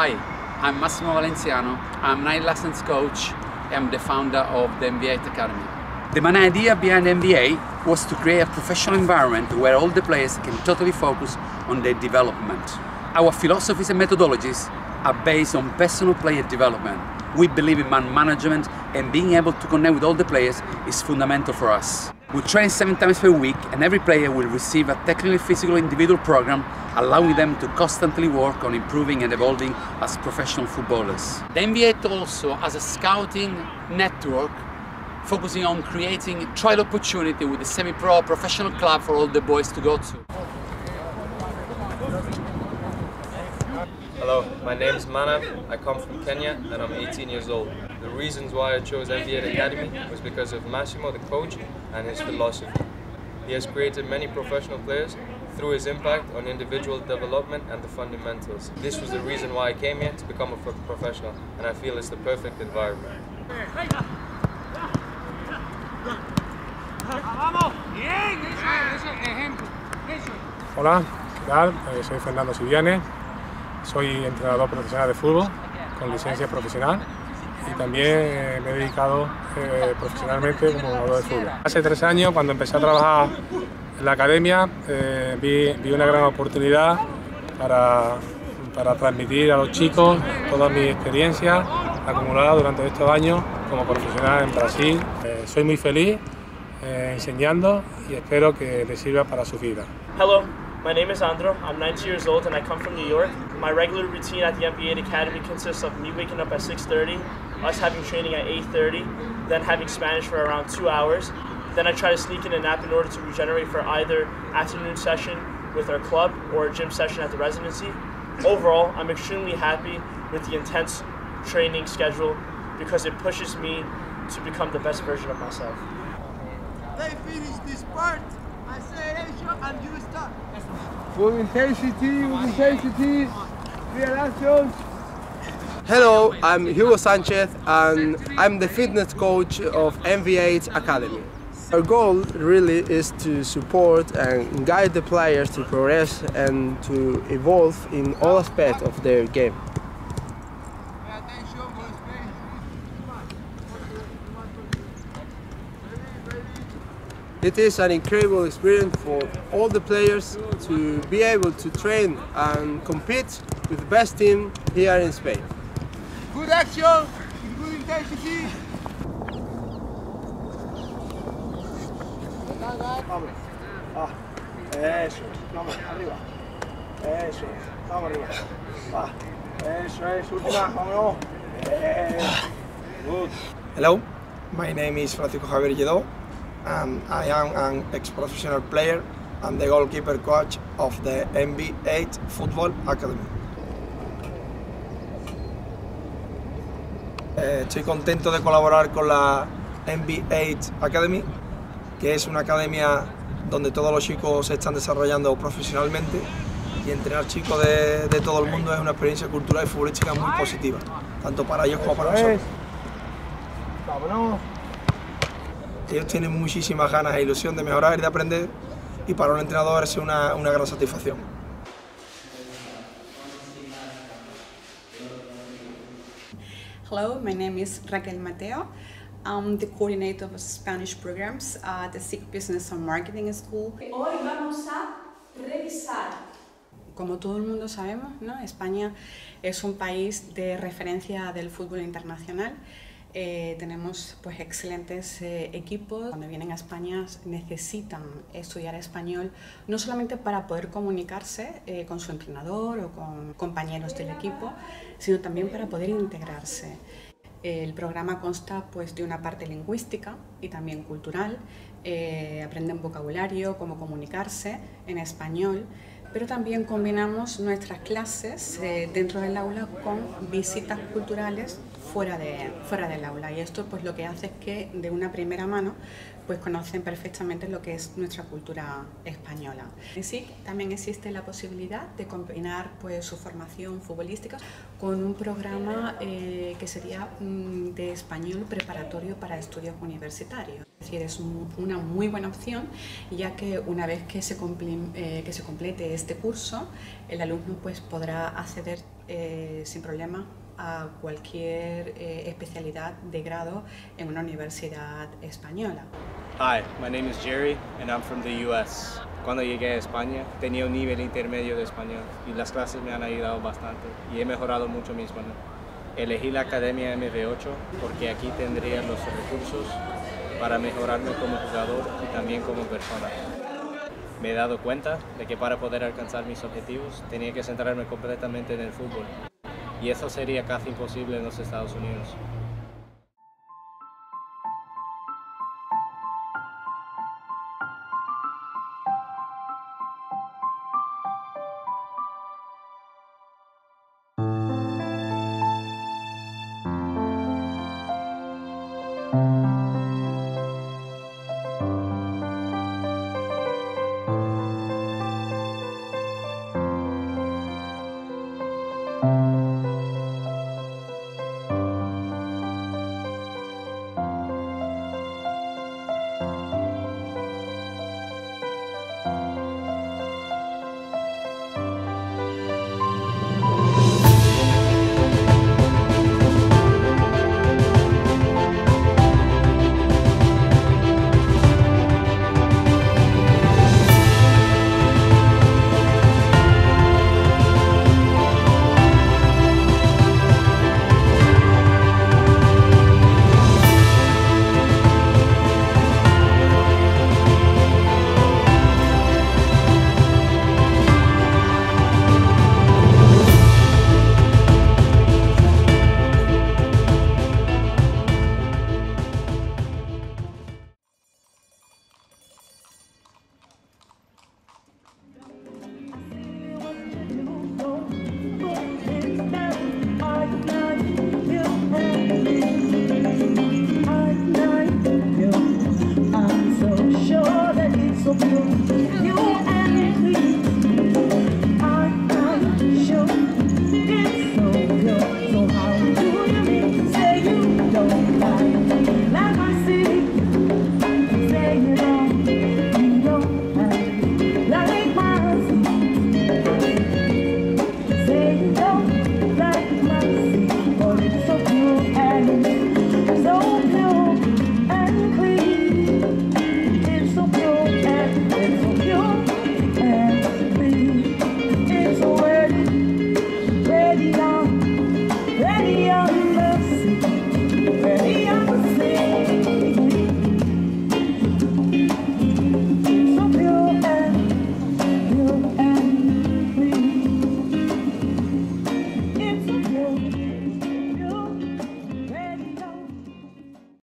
Hi, I'm Massimo Valenciano. I'm night lessons coach. I'm the founder of the MV8 Academy. The main idea behind MV8 was to create a professional environment where all the players can totally focus on their development. Our philosophies and methodologies are based on personal player development. We believe in man management and being able to connect with all the players is fundamental for us. We train seven times per week and every player will receive a technically physical individual program allowing them to constantly work on improving and evolving as professional footballers. The NBA also has a scouting network focusing on creating trial opportunity with a semi-pro professional club for all the boys to go to. Hello, my name is Manav. I come from Kenya and I'm 18 years old. The reasons why I chose MV8 Academy was because of Massimo, the coach, and his philosophy. He has created many professional players through his impact on individual development and the fundamentals. This was the reason why I came here to become a professional, and I feel it's the perfect environment. Hola, ¿qué tal? Eh, soy Fernando Siviane, soy entrenador profesional de fútbol con licencia profesional y también me he dedicado eh, profesionalmente como jugador de fútbol. Hace tres años, cuando empecé a trabajar en la academia, eh, vi, una gran oportunidad para, para transmitir a los chicos toda mi experiencia acumulada durante estos años como profesional en Brasil. Eh, soy muy feliz enseñando y espero que les sirva para su vida. Hello, my name is Andro. I'm 19 years old and I come from New York. My regular routine at the MB8 Academy consists of me waking up at 6.30, us having training at 8.30, then having Spanish for around two hours. Then I try to sneak in a nap in order to regenerate for either afternoon session with our club or a gym session at the residency. Overall, I'm extremely happy with the intense training schedule because it pushes me to become the best version of myself. They finish this part, acceleration, and you start. Full intensity, with intensity. Hello, I'm Hugo Sanchez and I'm the fitness coach of MV8 Academy. Our goal really is to support and guide the players to progress and to evolve in all aspects of their game. It is an incredible experience for all the players to be able to train and compete with the best team here in Spain. Good action, good intensity. Vamos. Ah, eso es. Vamos, arriba. Eso es. Vamos arriba. Va. Eso es. Última. Vámonos. Eh, Good. Hello, my name is Francisco Javier Lledó and I am an ex-professional player and the goalkeeper coach of the MB8 Football Academy. Eh, estoy contento de colaborar con la MB8 Academy, que es una academia donde todos los chicos se están desarrollando profesionalmente y entrenar chicos de, de todo el mundo es una experiencia cultural y futbolística muy positiva, tanto para ellos como para nosotros. Ellos tienen muchísimas ganas e ilusión de mejorar y de aprender y para un entrenador es una, una gran satisfacción. Hello, my name is Raquel Mateo. I'm the coordinator of Spanish programs at the SIC Business and Marketing School. Hoy vamos a revisar. Como todo el mundo sabemos, ¿no? España es un país de referencia del fútbol internacional. Eh, tenemos pues excelentes eh, equipos. Cuando vienen a España necesitan estudiar español, no solamente para poder comunicarse eh, con su entrenador o con compañeros del equipo, sino también para poder integrarse. El programa consta pues, de una parte lingüística y también cultural. Eh, aprenden vocabulario, cómo comunicarse en español, pero también combinamos nuestras clases eh, dentro del aula con visitas culturales fuera, de, fuera del aula. Y esto pues, lo que hace es que de una primera mano pues conocen perfectamente lo que es nuestra cultura española. En sí, también existe la posibilidad de combinar pues, su formación futbolística con un programa eh, que sería mm, de español preparatorio para estudios universitarios. Es decir, es una muy buena opción, ya que una vez que se, eh, que se complete este curso, el alumno pues, podrá acceder eh, sin problema a cualquier eh, especialidad de grado en una universidad española. Hi, my name is Jerry and I'm from the US. Cuando llegué a España tenía un nivel intermedio de español y las clases me han ayudado bastante y he mejorado mucho mi español. Elegí la Academia MV8 porque aquí tendría los recursos para mejorarme como jugador y también como persona. Me he dado cuenta de que para poder alcanzar mis objetivos tenía que centrarme completamente en el fútbol y eso sería casi imposible en los Estados Unidos.